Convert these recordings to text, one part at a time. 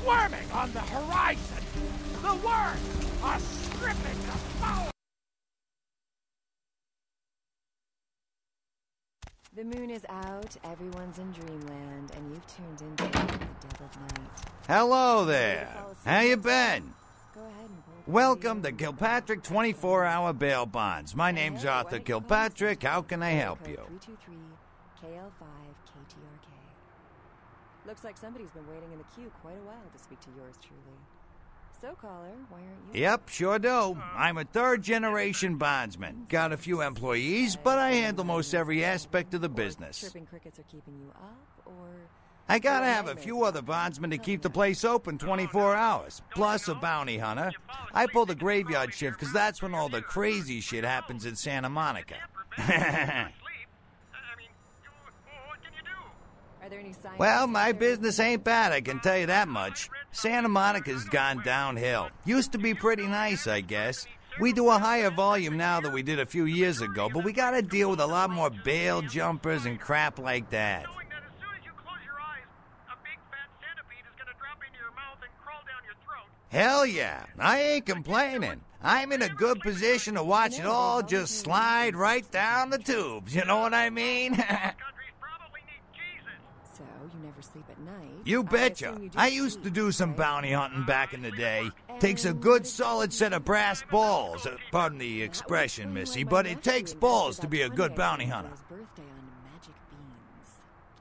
squirming on the horizon. The worst are stripping the power. The moon is out, everyone's in dreamland, and you've tuned into the Deb of night. Hello there. How you been? Go ahead and Welcome to. Kilpatrick 24 Hour Bail Bonds. My name's Arthur Kilpatrick. How can I help you? 323 KL5 KTRK. Looks like somebody's been waiting in the queue quite a while to speak to yours truly. So, caller, why aren't you? Yep, sure do. I'm a third generation bondsman. Got a few employees, but I handle most every aspect of the business. Crickets are keeping you up, or I gotta have a few other bondsmen to keep the place open 24 hours, plus a bounty hunter. I pull the graveyard shift because that's when all the crazy shit happens in Santa Monica. are there any signs? Well, my business ain't bad, I can tell you that much. Santa Monica's gone downhill. Used to be pretty nice, I guess. We do a higher volume now than we did a few years ago, but we gotta deal with a lot more bail jumpers and crap like that. Knowing that as soon as you close your eyes, a big fat centipede is gonna drop into your mouth and crawl down your throat. Hell yeah, I ain't complaining. I'm in a good position to watch it all just slide right down the tubes, you know what I mean? Countries probably need Jesus. So, you never sleep at night? You betcha. assume you I used to do some right? bounty hunting back in the day. Takes a good solid set of brass balls. uh, Pardon the expression, Missy, but it takes balls to be a good bounty hunter. Birthday on magic beans.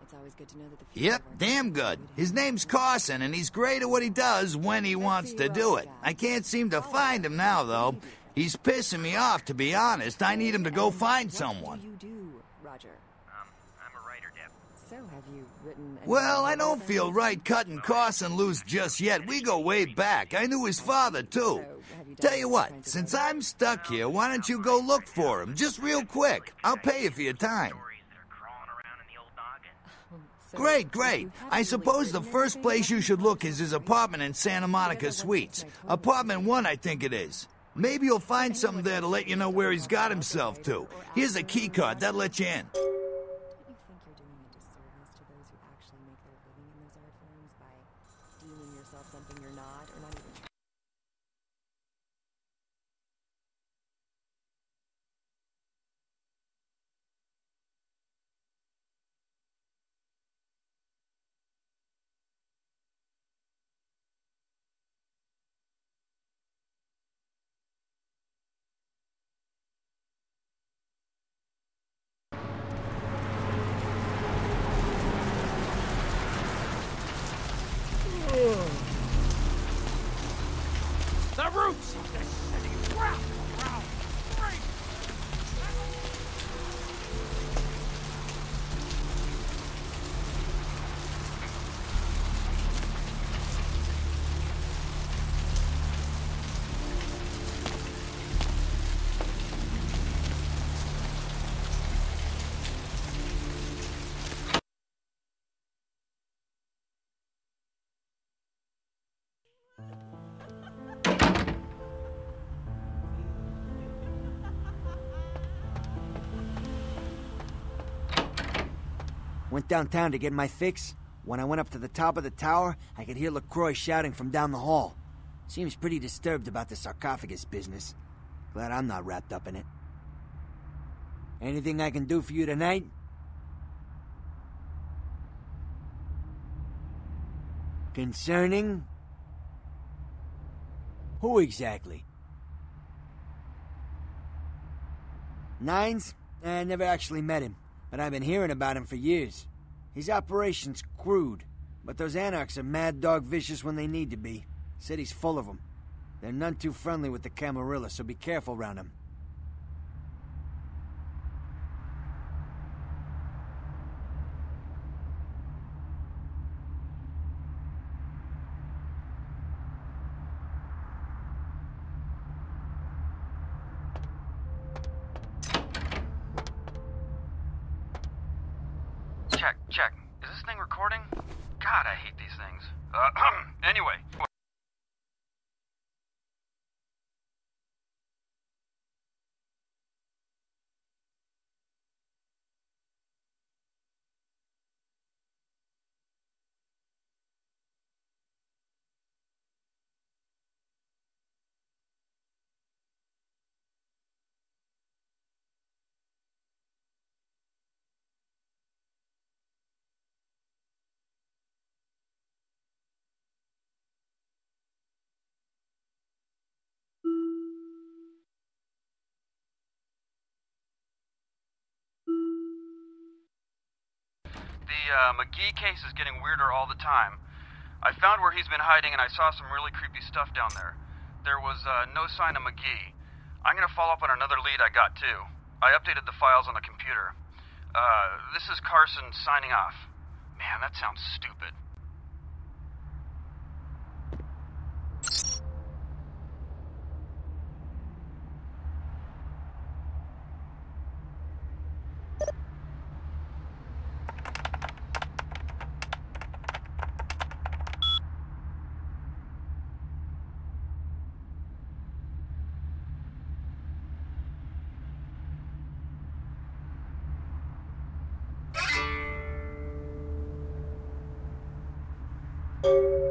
It's always good to know that the future Yep, damn good. His name's Carson, and he's great at what he does when he wants to do it. I can't seem to find him now, though. He's pissing me off, to be honest. I need him to go find someone. do you do, Roger? Well, I don't feel right cutting Carson loose just yet. We go way back. I knew his father, too. So, have you done Tell you what, since? I'm stuck here, why don't you go look for him? Just real quick. I'll pay you for your time. Stories that are crawling around in the old noggin. So, Great, great. I suppose the first place you should look is his apartment in Santa Monica Suites. Apartment 1, I think it is. Maybe you'll find something there to let you know where he's got himself to. Here's a key card that'll let you in. Went downtown to get my fix. When I went up to the top of the tower, I could hear LaCroix shouting from down the hall. Seems pretty disturbed about the sarcophagus business. Glad I'm not wrapped up in it. Anything I can do for you tonight? Concerning? Who exactly? Nines? I never actually met him, but I've been hearing about him for years. His operation's crude, but those anarchs are mad dog vicious when they need to be. City's full of them. They're none too friendly with the Camarilla, so be careful around them. Check, check. Is this thing recording? God, I hate these things. Uh, anyway. The uh, McGee case is getting weirder all the time. I found where he's been hiding, and I saw some really creepy stuff down there. There was uh, no sign of McGee. I'm gonna follow up on another lead I got too. I updated the files on the computer. Uh, this is Carson signing off. Man, that sounds stupid. Yes,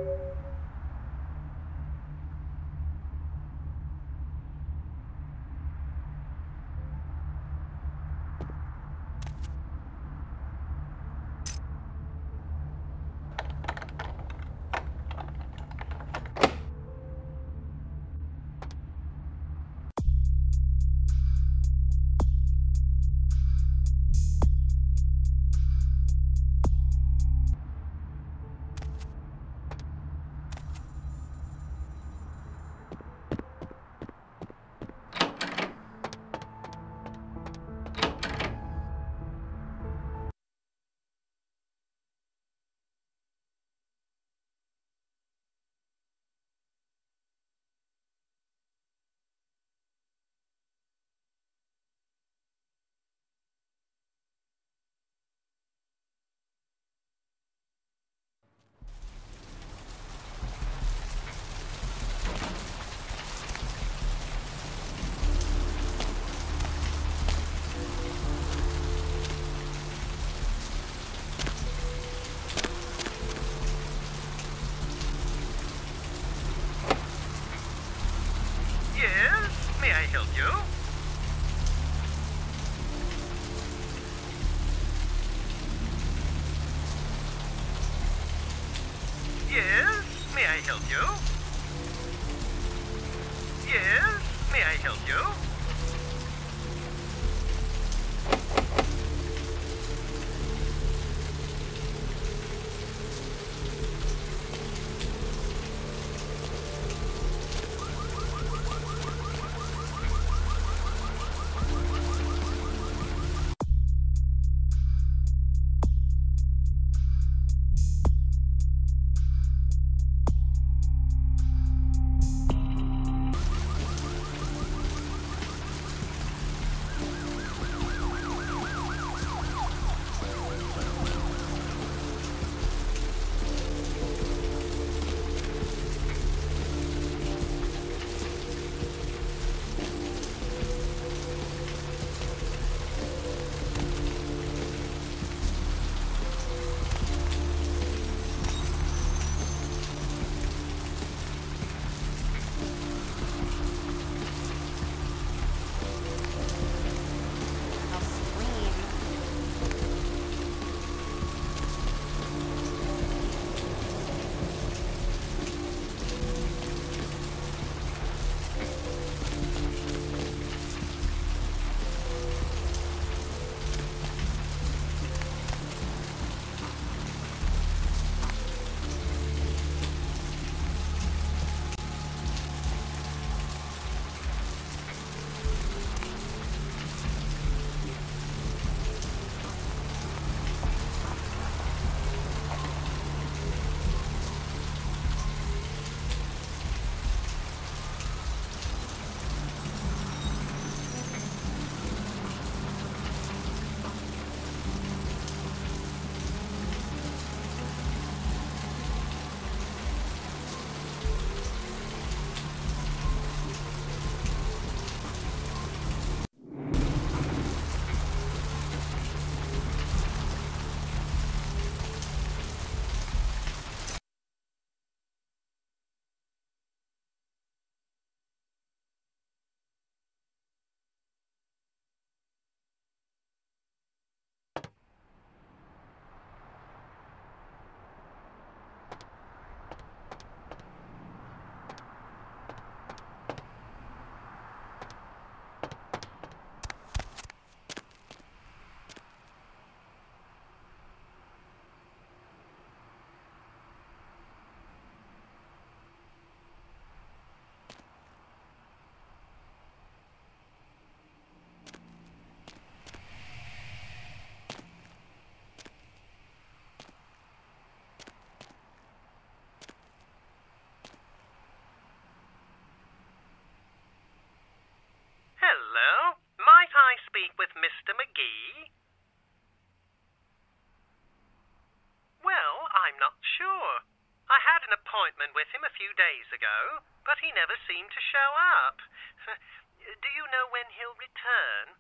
days ago, but he never seemed to show up. Do you know when he'll return?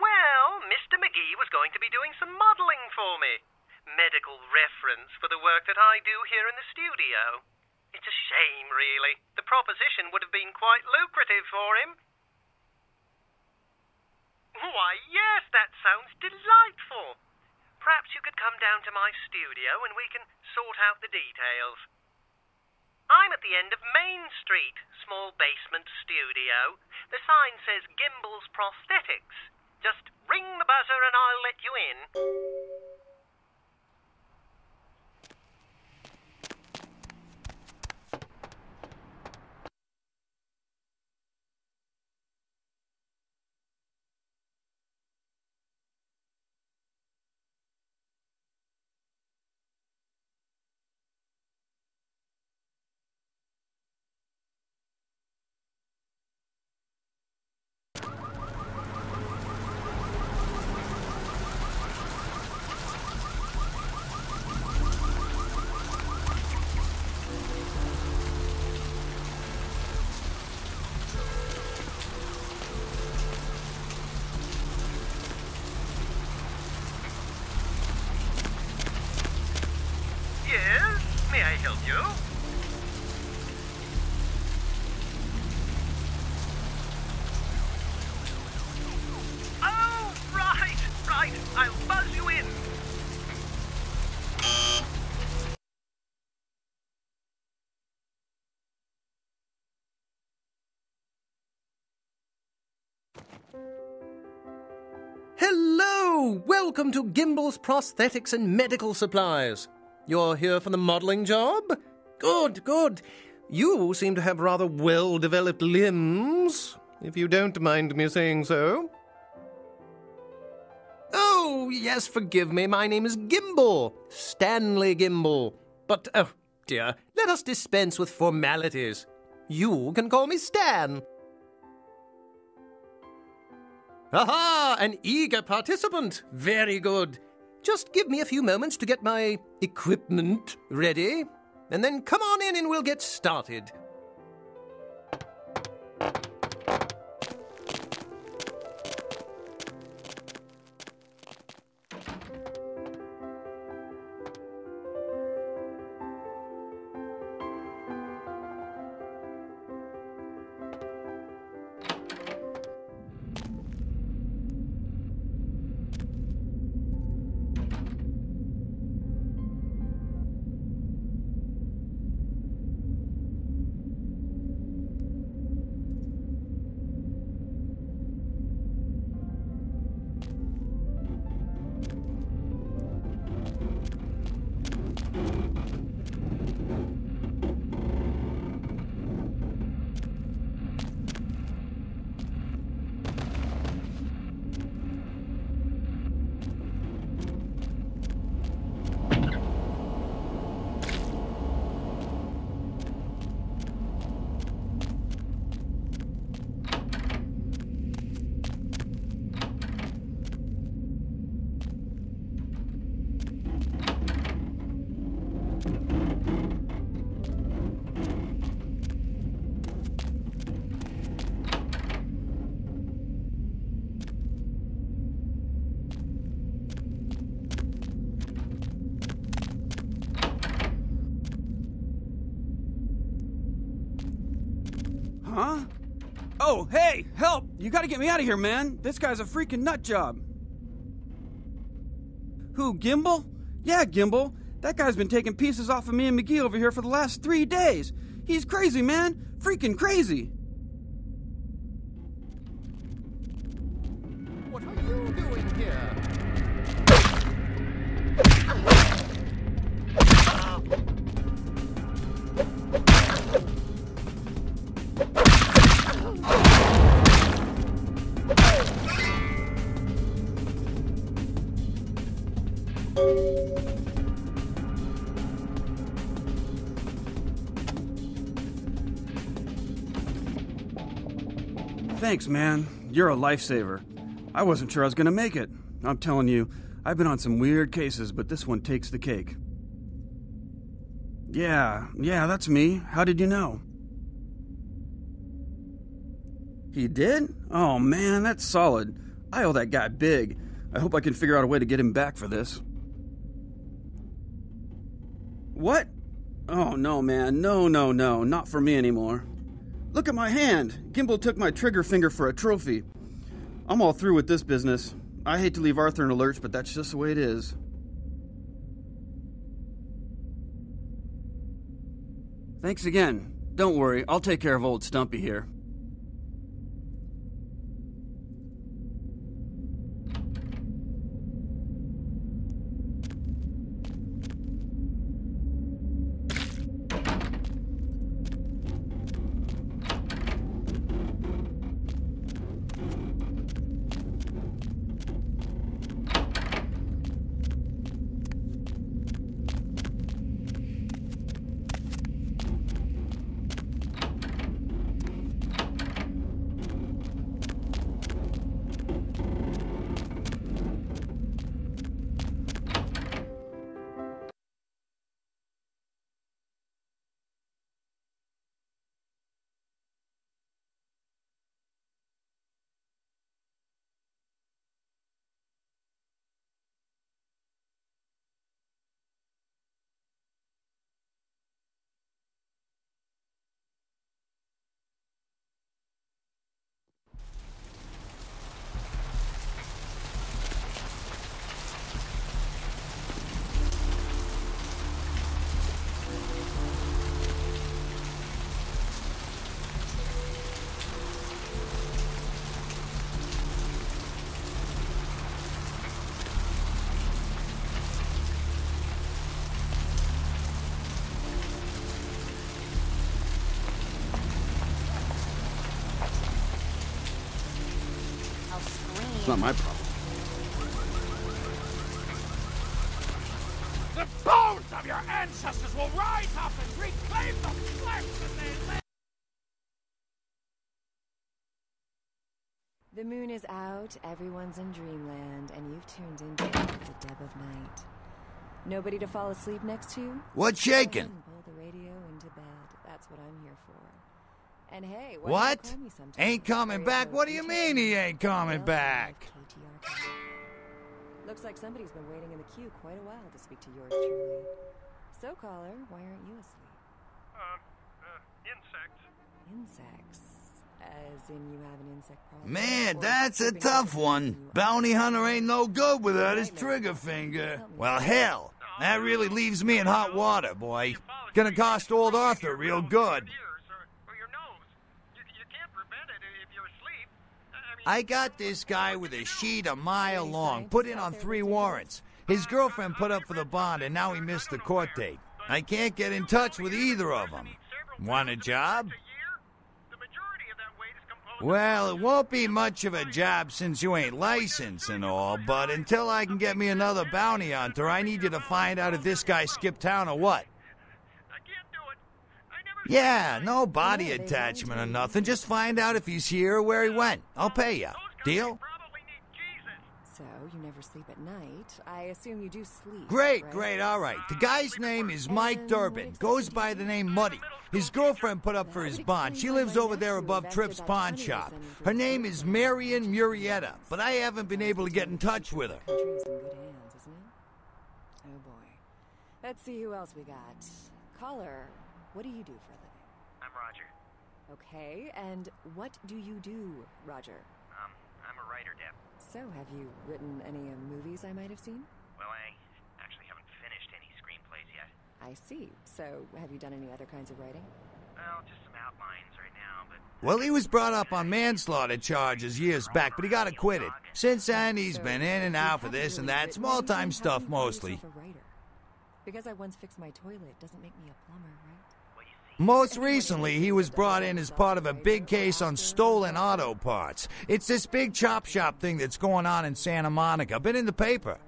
Well, Mr. McGee was going to be doing some modeling for me. Medical reference for the work that I do here in the studio. It's a shame, really. The proposition would have been quite lucrative for him. Why, yes, that sounds delightful. Perhaps you could come down to my studio and we can sort out the details. I'm at the end of Main Street, small basement studio. The sign says Gimbel's Prosthetics. Just ring the buzzer and I'll let you in. Welcome to Gimbel's Prosthetics and Medical Supplies. You're here for the modeling job? Good, good. You seem to have rather well developed limbs, if you don't mind me saying so. Oh, yes, forgive me. My name is Gimbel. Stanley Gimbel. But, oh, dear, let us dispense with formalities. You can call me Stan. Aha! An eager participant. Very good. Just give me a few moments to get my equipment ready, and then come on in and we'll get started. Oh, hey, help! You gotta get me out of here, man. This guy's a freaking nut job. Who, Gimbel? Yeah, Gimbel. That guy's been taking pieces off of me and McGee over here for the last three days. He's crazy, man. Freaking crazy. Thanks, man. You're a lifesaver. I wasn't sure I was gonna make it. I'm telling you, I've been on some weird cases, but this one takes the cake. Yeah, yeah, that's me. How did you know? He did? Oh man, that's solid. I owe that guy big. I hope I can figure out a way to get him back for this. What? Oh no, man. No, no, no. Not for me anymore. Look at my hand. Gimbel took my trigger finger for a trophy. I'm all through with this business. I hate to leave Arthur in a lurch, but that's just the way it is. Thanks again. Don't worry, I'll take care of old Stumpy here. Not my problem. The bones of your ancestors will rise up and reclaim the flesh that they live. The moon is out, everyone's in dreamland, and you've tuned into the deb of night. Nobody to fall asleep next to? What's shaking? Pull the radio into bed. That's what I'm here for. And hey, why What? me? Ain't coming back? What do you mean he ain't coming back? Looks like somebody's been waiting in the queue quite a while to speak to yours truly. So, caller, why aren't you asleep? Uh, uh, insects. Insects. As in you have an insect problem? Man, Or that's a tough one. Bounty hunter ain't no good without his trigger finger. Well, hell, that really leaves me in hot water, boy. Gonna cost old Arthur real good. Ears or, or your nose. You, you can't prevent it if you're asleep. I got this guy with a sheet a mile long, put in on three warrants. His girlfriend put up for the bond, and now he missed the court date. I can't get in touch with either of them. Want a job? a year? The majority of that weight is composed Well, it won't be much of a job since you ain't licensed and all, but until I can get me another bounty hunter, I need you to find out if this guy skipped town or what. I can't do it. I never Yeah, no body Yeah, attachment or nothing. Just find out if he's here or where he went. I'll pay you. Deal? probably need Jesus. So, you never sleep at night. I assume you do sleep. Great, right? great, all right. The mm. guy's name is Mike Durbin. Goes by the name Muddy. His girlfriend put up for his bond. She lives over there above Tripp's pawn shop. Her name is Marion Murrieta, but I haven't been able to get in touch with her. Country's in good hands, isn't it? Oh boy. Let's see who else we got. Caller, what do you do for a living? I'm Roger. Okay, and what do you do, Roger? Um, I'm a writer, Deb. So, have you written any uh, movies I might have seen? Well, I actually haven't finished any screenplays yet. I see. So, have you done any other kinds of writing? Well, just some outlines right now, but Well, he was brought up on manslaughter charges years back, but he got acquitted. Since then, he's So, been in and out for haven't this and that, small time stuff do you call mostly. a writer? Because I once fixed my toilet doesn't make me a plumber, right? Most recently, he was brought in as part of a big case on stolen auto parts. It's this big chop shop thing that's going on in Santa Monica. Been in the paper.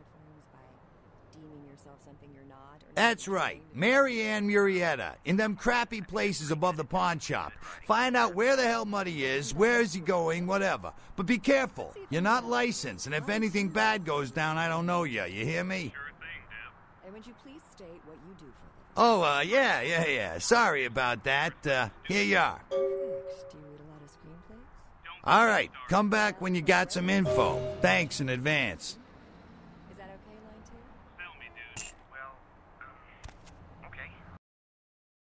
That's right. Marianne Ann Murrieta, in them crappy places above the pawn shop. Find out where the hell Muddy is, where is he going, whatever. But be careful. You're not licensed, and if anything bad goes down, I don't know you. You hear me? And would you please state what you do for a Oh, uh, yeah, yeah, yeah. Sorry about that. Uh, here you are. living? Perfect. Do you read a lot of screenplays? All right, come back when you got some info. Thanks in advance.